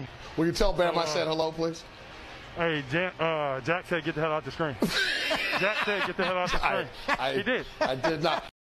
screen. Will you tell Bam I uh, said hello, please? Hey, Jan, uh, Jack said, "Get the hell out the screen." Jack said, "Get the hell out the I, screen." I, he did. I did not.